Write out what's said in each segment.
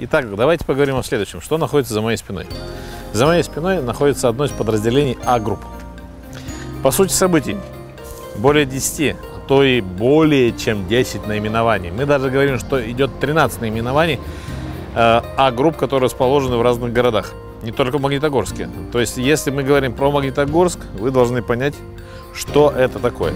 Итак, давайте поговорим о следующем. Что находится за моей спиной? За моей спиной находится одно из подразделений А-групп. По сути событий, более 10, а то и более чем 10 наименований. Мы даже говорим, что идет 13 наименований э, А-групп, которые расположены в разных городах. Не только в Магнитогорске. То есть, если мы говорим про Магнитогорск, вы должны понять, что это такое.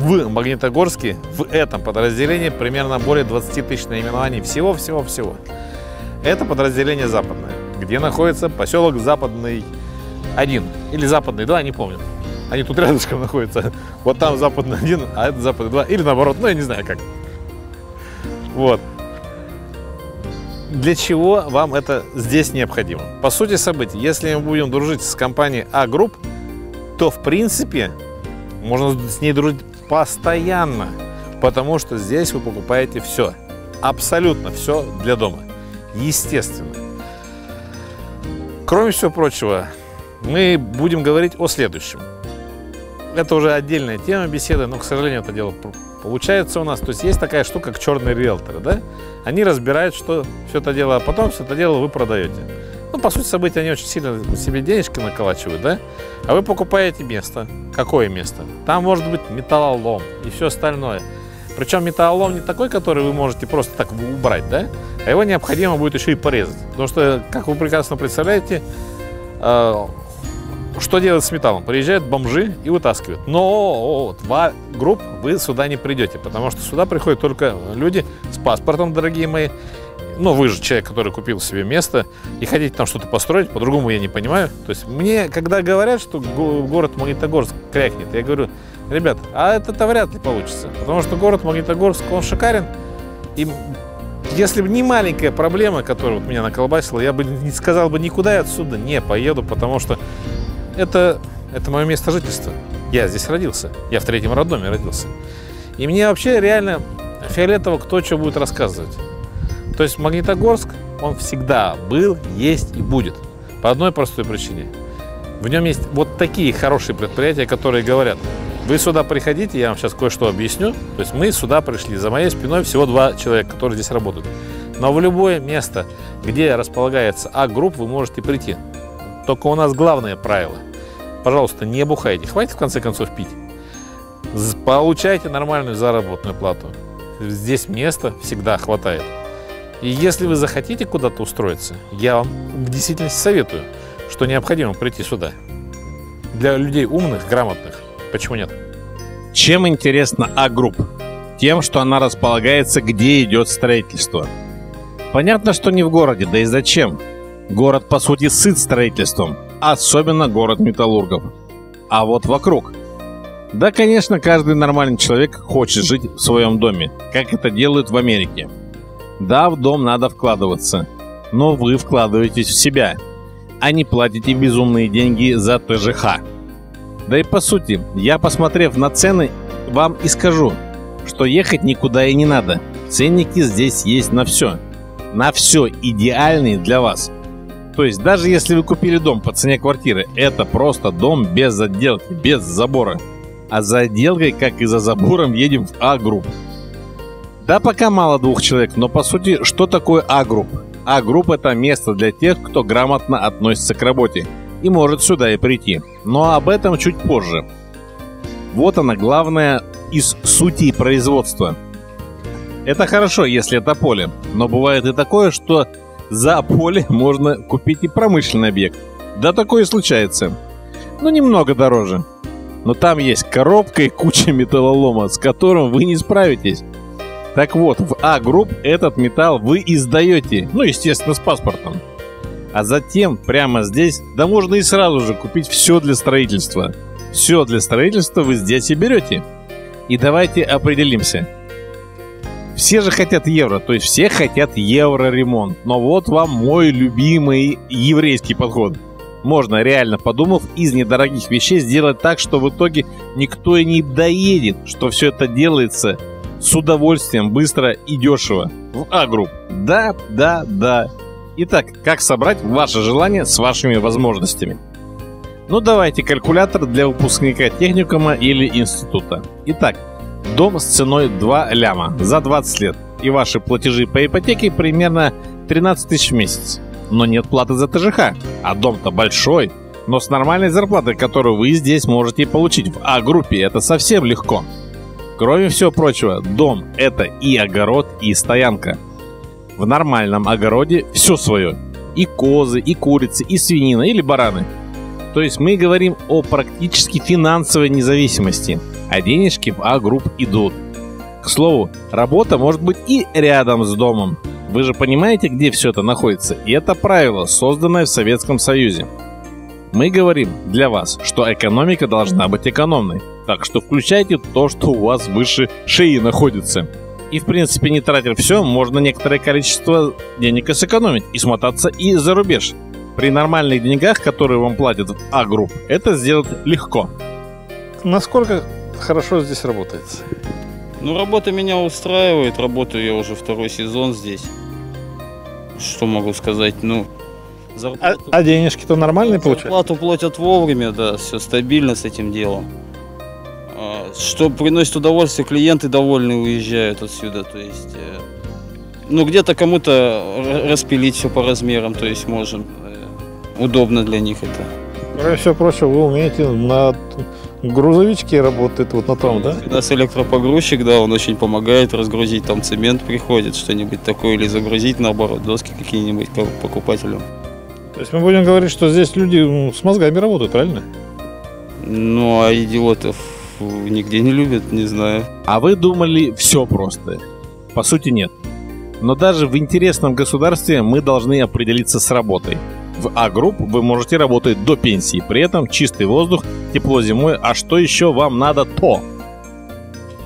В Магнитогорске, в этом подразделении примерно более 20 тысяч наименований всего-всего-всего. Это подразделение западное, где находится поселок Западный 1 или Западный 2, не помню. Они тут рядышком находятся. Вот там Западный 1, а это Западный 2. Или наоборот, ну я не знаю как. Вот. Для чего вам это здесь необходимо? По сути событий, если мы будем дружить с компанией А-групп, то в принципе можно с ней дружить постоянно, потому что здесь вы покупаете все, абсолютно все для дома естественно. Кроме всего прочего, мы будем говорить о следующем. Это уже отдельная тема беседы, но, к сожалению, это дело получается у нас. То есть есть такая штука, как черные риэлторы, да? Они разбирают, что все это дело, а потом все это дело вы продаете. По сути события, они очень сильно себе денежки наколачивают, да? А вы покупаете место. Какое место? Там может быть металлолом и все остальное. Причем металлолом не такой, который вы можете просто так убрать, да? А его необходимо будет еще и порезать. Потому что, как вы прекрасно представляете, э, что делать с металлом? Приезжают бомжи и вытаскивают. Но два групп вы сюда не придете, потому что сюда приходят только люди с паспортом, дорогие мои. Ну, вы же человек, который купил себе место и хотите там что-то построить, по-другому я не понимаю. То есть мне, когда говорят, что город Магнитогорск крякнет, я говорю, ребят, а это-то вряд ли получится. Потому что город Магнитогорск, он шикарен. И если бы не маленькая проблема, которая вот меня наколбасила, я бы не сказал бы никуда я отсюда не поеду, потому что это, это мое место жительства. Я здесь родился. Я в третьем роддоме родился. И мне вообще реально фиолетово кто что будет рассказывать. То есть Магнитогорск, он всегда был, есть и будет. По одной простой причине. В нем есть вот такие хорошие предприятия, которые говорят, вы сюда приходите, я вам сейчас кое-что объясню. То есть мы сюда пришли, за моей спиной всего два человека, которые здесь работают. Но в любое место, где располагается А-групп, вы можете прийти. Только у нас главное правило. Пожалуйста, не бухайте. Хватит в конце концов пить. Получайте нормальную заработную плату. Здесь места всегда хватает. И если вы захотите куда-то устроиться, я вам в действительности советую, что необходимо прийти сюда. Для людей умных, грамотных. Почему нет? Чем интересна А-групп? Тем, что она располагается, где идет строительство. Понятно, что не в городе, да и зачем? Город, по сути, сыт строительством, особенно город металлургов. А вот вокруг. Да, конечно, каждый нормальный человек хочет жить в своем доме, как это делают в Америке. Да, в дом надо вкладываться, но вы вкладываетесь в себя, а не платите безумные деньги за ТЖХ. Да и по сути, я посмотрев на цены, вам и скажу, что ехать никуда и не надо. Ценники здесь есть на все. На все идеальные для вас. То есть даже если вы купили дом по цене квартиры, это просто дом без отделки, без забора. А за отделкой, как и за забором, едем в А-групп. Да, пока мало двух человек, но по сути, что такое А-групп? А-групп это место для тех, кто грамотно относится к работе и может сюда и прийти. Но об этом чуть позже. Вот она главная из сути производства. Это хорошо, если это поле, но бывает и такое, что за поле можно купить и промышленный объект. Да такое и случается. Но немного дороже. Но там есть коробка и куча металлолома, с которым вы не справитесь. Так вот, в А-групп этот металл вы издаете, ну, естественно, с паспортом. А затем прямо здесь, да можно и сразу же купить все для строительства. Все для строительства вы здесь и берете. И давайте определимся. Все же хотят евро, то есть все хотят евро ремонт. Но вот вам мой любимый еврейский подход. Можно, реально подумав, из недорогих вещей сделать так, что в итоге никто и не доедет, что все это делается с удовольствием, быстро и дешево. В А-групп. Да, да, да. Итак, как собрать ваше желание с вашими возможностями? Ну давайте калькулятор для выпускника техникума или института. Итак, дом с ценой 2 ляма за 20 лет. И ваши платежи по ипотеке примерно 13 тысяч в месяц. Но нет платы за ТЖХ, а дом-то большой. Но с нормальной зарплатой, которую вы здесь можете получить в А-группе, это совсем легко. Кроме всего прочего, дом – это и огород, и стоянка. В нормальном огороде все свое. И козы, и курицы, и свинина, или бараны. То есть мы говорим о практически финансовой независимости, а денежки в А-групп идут. К слову, работа может быть и рядом с домом. Вы же понимаете, где все это находится, и это правило, созданное в Советском Союзе. Мы говорим для вас, что экономика должна быть экономной, так что включайте то, что у вас выше шеи находится. И в принципе, не тратя все, можно некоторое количество денег сэкономить и смотаться и за рубеж. При нормальных деньгах, которые вам платят в А-групп, это сделать легко. Насколько хорошо здесь работается? Ну, работа меня устраивает. Работаю я уже второй сезон здесь. Что могу сказать? Ну, А, зарплату, а денежки-то нормальные получают? зарплату платят вовремя, да, все стабильно с этим делом. Что приносит удовольствие, клиенты довольны уезжают отсюда. То есть, э, ну, где-то кому-то распилить все по размерам, то есть можем. Э, Удобно для них это. Кроме всего прочего, вы умеете на грузовичке работать вот на том, да? У нас электропогрузчик, да, он очень помогает разгрузить, там цемент приходит, что-нибудь такое, или загрузить, наоборот, доски какие-нибудь покупателям. То есть мы будем говорить, что здесь люди с мозгами работают, правильно? Ну, а идиотов нигде не любят, не знаю. А вы думали все просто? По сути нет. Но даже в интересном государстве мы должны определиться с работой. В А-групп вы можете работать до пенсии, при этом чистый воздух, тепло зимой, а что еще вам надо то?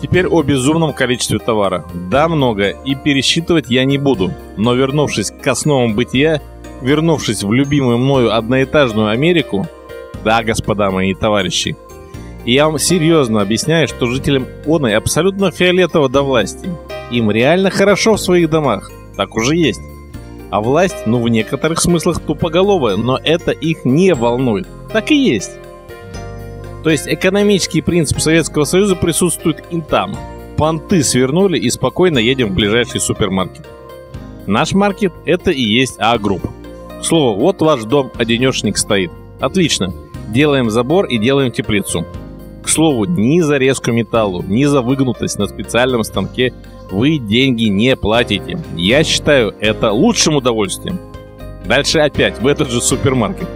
Теперь о безумном количестве товара. Да, много, и пересчитывать я не буду. Но вернувшись к основам бытия, вернувшись в любимую мною одноэтажную Америку, да, господа мои товарищи, и я вам серьезно объясняю, что жителям Оной абсолютно фиолетово до власти. Им реально хорошо в своих домах. Так уже есть. А власть, ну в некоторых смыслах тупоголовая, но это их не волнует. Так и есть. То есть экономический принцип Советского Союза присутствует и там. Понты свернули и спокойно едем в ближайший супермаркет. Наш маркет это и есть А-групп. К слову, вот ваш дом-одинешник стоит. Отлично. Делаем забор и делаем теплицу. Слову, ни за резку металлу, ни за выгнутость на специальном станке вы деньги не платите. Я считаю это лучшим удовольствием. Дальше опять в этот же супермаркет.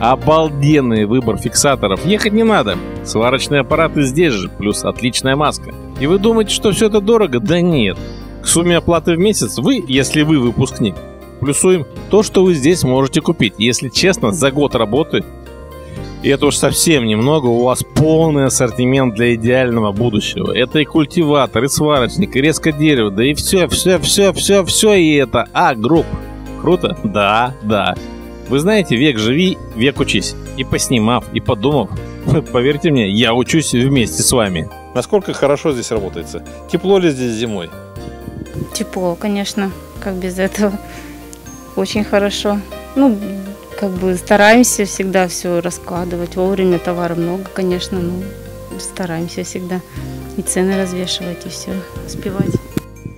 Обалденный выбор фиксаторов. Ехать не надо. Сварочные аппараты здесь же, плюс отличная маска. И вы думаете, что все это дорого? Да нет. К сумме оплаты в месяц вы, если вы выпускник, плюсуем то, что вы здесь можете купить. Если честно, за год работы и это уж совсем немного, у вас полный ассортимент для идеального будущего. Это и культиватор, и сварочник, и резко дерево, да и все, все, все, все, все, и это А-групп. Круто? Да, да. Вы знаете, век живи, век учись. И поснимав, и подумав, поверьте мне, я учусь вместе с вами. Насколько хорошо здесь работается? Тепло ли здесь зимой? Тепло, конечно, как без этого. Очень хорошо. Ну, как бы стараемся всегда все раскладывать. Вовремя товара много, конечно, ну, стараемся всегда. И цены развешивать, и все, успевать.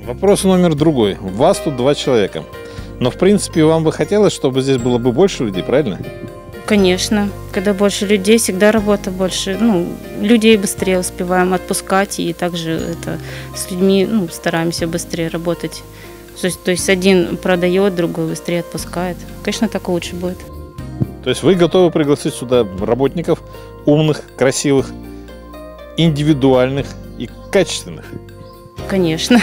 Вопрос номер другой. Вас тут два человека. Но, в принципе, вам бы хотелось, чтобы здесь было бы больше людей, правильно? Конечно, когда больше людей, всегда работа больше. Ну, людей быстрее успеваем отпускать, и также это с людьми ну, стараемся быстрее работать. То есть, то есть один продает, другой быстрее отпускает. Конечно, так лучше будет. То есть вы готовы пригласить сюда работников умных, красивых, индивидуальных и качественных? Конечно.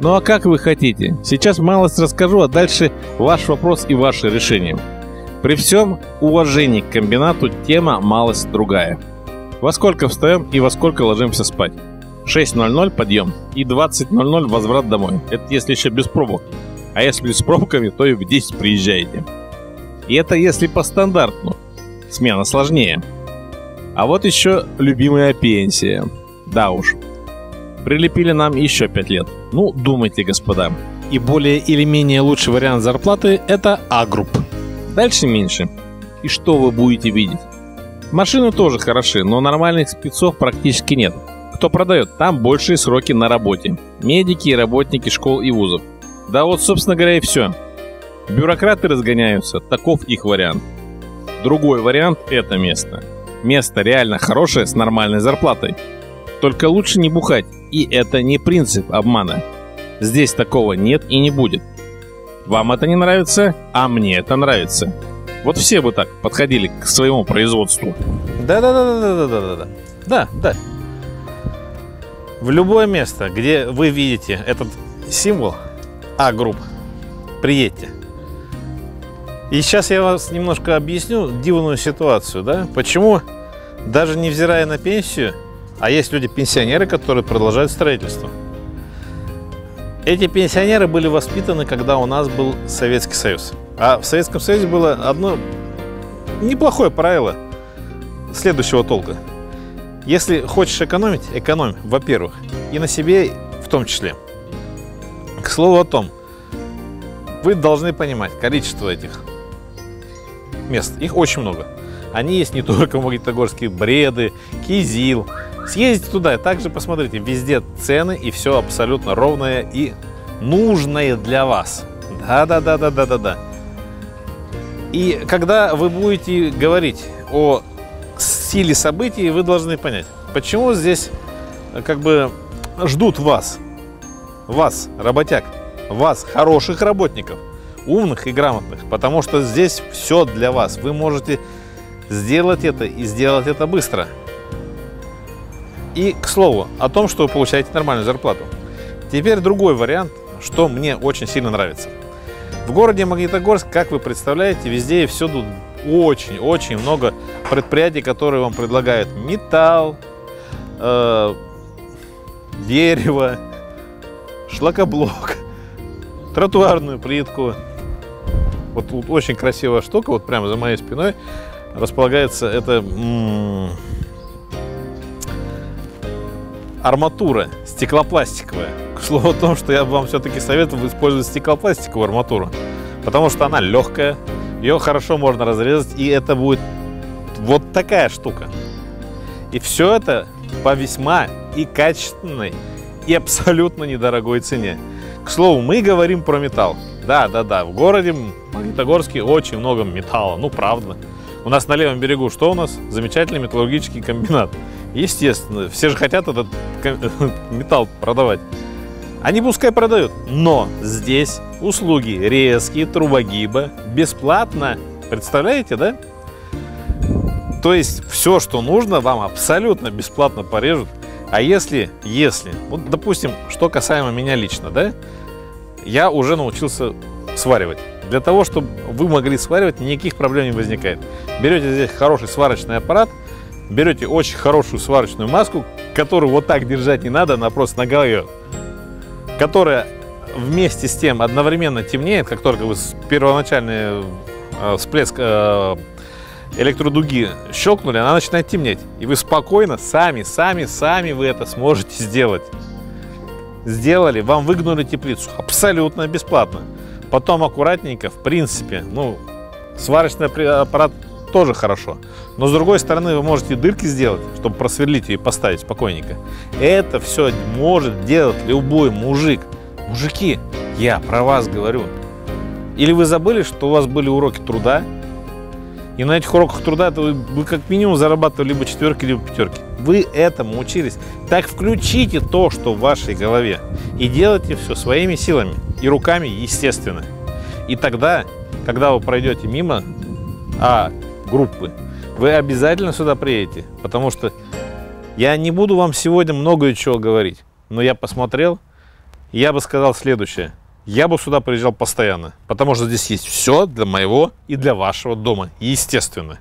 Ну а как вы хотите? Сейчас малость расскажу, а дальше ваш вопрос и ваше решение. При всем уважении к комбинату тема малость другая. Во сколько встаем и во сколько ложимся спать? 6.00 подъем и 20.00 возврат домой. Это если еще без пробок. А если с пробками, то и в 10 приезжаете. И это если по стандартну. Смена сложнее. А вот еще любимая пенсия. Да уж. Прилепили нам еще 5 лет. Ну, думайте, господа. И более или менее лучший вариант зарплаты – это А-групп. Дальше меньше. И что вы будете видеть? Машины тоже хороши, но нормальных спецов практически нет. Кто продает, там большие сроки на работе. Медики и работники школ и вузов. Да вот, собственно говоря, и все. Бюрократы разгоняются, таков их вариант. Другой вариант – это место. Место реально хорошее с нормальной зарплатой. Только лучше не бухать, и это не принцип обмана. Здесь такого нет и не будет. Вам это не нравится, а мне это нравится. Вот все бы так подходили к своему производству. Да-да-да-да-да-да-да. Да, да. В любое место, где вы видите этот символ А-групп, приедьте. И сейчас я вас немножко объясню дивную ситуацию, да? Почему даже невзирая на пенсию, а есть люди-пенсионеры, которые продолжают строительство. Эти пенсионеры были воспитаны, когда у нас был Советский Союз. А в Советском Союзе было одно неплохое правило следующего толка. Если хочешь экономить, экономь, во-первых, и на себе в том числе. К слову о том, вы должны понимать количество этих мест. Их очень много. Они есть не только в Магнитогорске, Бреды, Кизил. Съездите туда и также посмотрите. Везде цены и все абсолютно ровное и нужное для вас. Да-да-да-да-да-да-да. И когда вы будете говорить о силе событий, вы должны понять, почему здесь э, как бы ждут вас, вас, работяг, вас, хороших работников, умных и грамотных, потому что здесь все для вас. Вы можете сделать это и сделать это быстро. И, к слову, о том, что вы получаете нормальную зарплату. Теперь другой вариант, что мне очень сильно нравится. В городе Магнитогорск, как вы представляете, везде и всюду очень-очень много предприятий, которые вам предлагают металл, э, дерево, шлакоблок, тротуарную плитку. Вот тут очень красивая штука, вот прямо за моей спиной располагается это м- арматура стеклопластиковая. К слову о том, что я вам все-таки советую использовать стеклопластиковую арматуру, потому что она легкая, ее хорошо можно разрезать, и это будет вот такая штука. И все это по весьма и качественной, и абсолютно недорогой цене. К слову, мы говорим про металл. Да, да, да, в городе Магнитогорске очень много металла, ну правда. У нас на левом берегу что у нас? Замечательный металлургический комбинат. Естественно, все же хотят этот металл продавать. Они пускай продают, но здесь услуги резкие, трубогиба, бесплатно. Представляете, да? То есть все, что нужно, вам абсолютно бесплатно порежут. А если, если, вот допустим, что касаемо меня лично, да, я уже научился сваривать. Для того, чтобы вы могли сваривать, никаких проблем не возникает. Берете здесь хороший сварочный аппарат, берете очень хорошую сварочную маску, которую вот так держать не надо, она просто на голове, которая вместе с тем одновременно темнеет, как только вы первоначальный э, всплеск э, электродуги щелкнули, она начинает темнеть. И вы спокойно, сами, сами, сами вы это сможете сделать. Сделали, вам выгнули теплицу абсолютно бесплатно. Потом аккуратненько, в принципе, ну, сварочный аппарат тоже хорошо. Но с другой стороны, вы можете дырки сделать, чтобы просверлить ее и поставить спокойненько. Это все может делать любой мужик. Мужики, я про вас говорю. Или вы забыли, что у вас были уроки труда, и на этих уроках труда вы, вы как минимум зарабатывали либо четверки, либо пятерки. Вы этому учились. Так включите то, что в вашей голове. И делайте все своими силами. И руками, естественно. И тогда, когда вы пройдете мимо А группы, вы обязательно сюда приедете. Потому что я не буду вам сегодня много чего говорить. Но я посмотрел, я бы сказал следующее – я бы сюда приезжал постоянно, потому что здесь есть все для моего и для вашего дома, естественно.